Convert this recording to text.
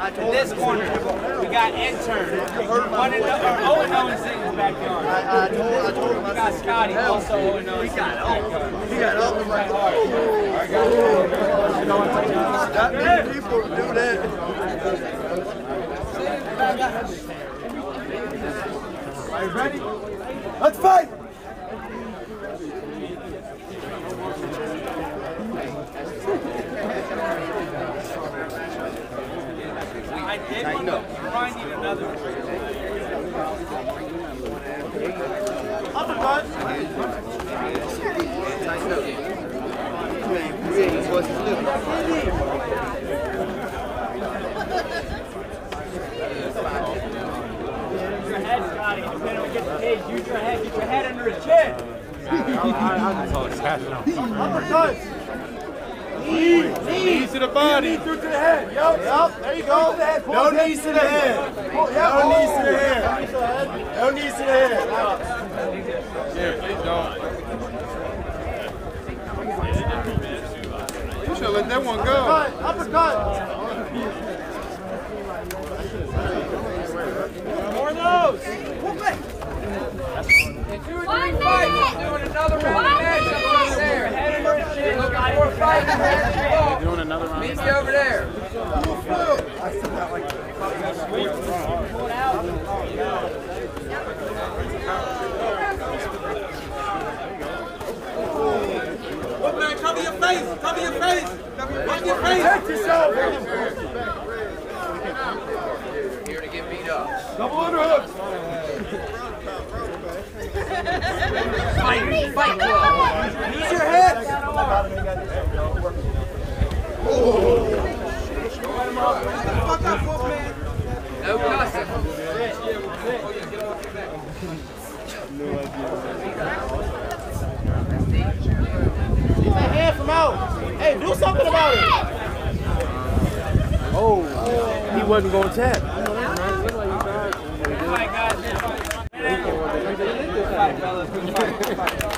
In this corner, we got intern. One and oh and oh in Satan's backyard. I, I told, I told him. We got Scottie, also oh and oh in Satan's backyard. He got up and like, Not many people do that. Are you ready? Let's fight! I did one, but we probably need another. Use your head, Scottie. Depending on get the cage, use your head. Get your head under his chin. Knees to the body. Knee through to the head. Yup. Yup. There you go. No knees to the head. No knees to the head. Oh, no knees to the head. Oh, yeah, please don't. You should let that one go. Uppercut. More of those. One minute! Doing another round of matchup over there. Head under his chin. Looking for a fight. Head Doing another round. Meet me over there. I said Look, man, cover your face. Cover your face. Cover your face. Protect yourself. Here to get beat up. Double underhooks. Fight, fight club. Use your head. No cussing. Keep that hand from out. Hey, do something about it. Oh, he wasn't going to tap. All right, guys.